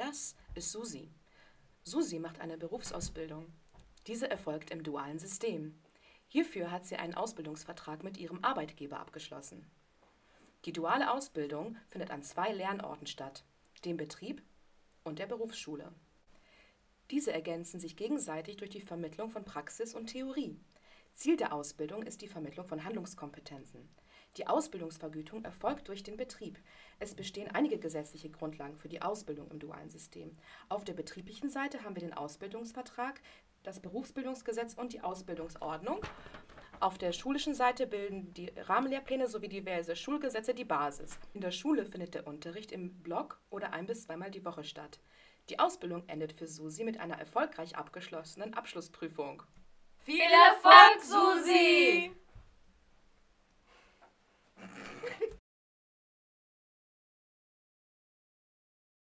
Das ist Susi. Susi macht eine Berufsausbildung. Diese erfolgt im dualen System. Hierfür hat sie einen Ausbildungsvertrag mit ihrem Arbeitgeber abgeschlossen. Die duale Ausbildung findet an zwei Lernorten statt, dem Betrieb und der Berufsschule. Diese ergänzen sich gegenseitig durch die Vermittlung von Praxis und Theorie. Ziel der Ausbildung ist die Vermittlung von Handlungskompetenzen. Die Ausbildungsvergütung erfolgt durch den Betrieb. Es bestehen einige gesetzliche Grundlagen für die Ausbildung im dualen System. Auf der betrieblichen Seite haben wir den Ausbildungsvertrag, das Berufsbildungsgesetz und die Ausbildungsordnung. Auf der schulischen Seite bilden die Rahmenlehrpläne sowie diverse Schulgesetze die Basis. In der Schule findet der Unterricht im Block oder ein bis zweimal die Woche statt. Die Ausbildung endet für Susi mit einer erfolgreich abgeschlossenen Abschlussprüfung. Viel Erfolg, Susi!